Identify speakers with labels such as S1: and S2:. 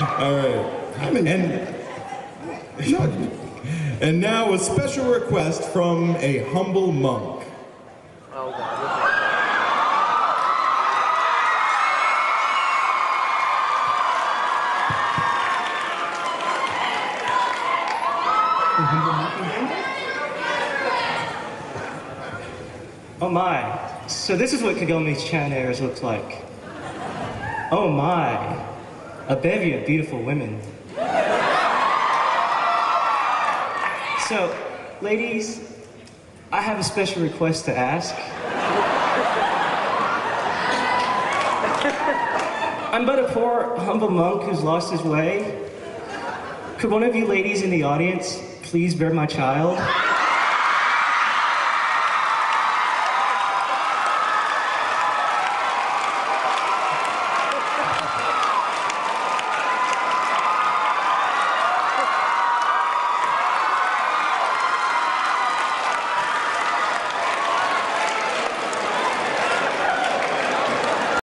S1: All right. And, and now a special request from a humble monk.
S2: Oh God.
S3: Oh my. So this is what Kagome's Chan airs looks like. Oh my. A bevy of beautiful women. So, ladies, I have a special request to ask. I'm but a poor, humble monk who's lost his way. Could one of you ladies in the audience please bear my child?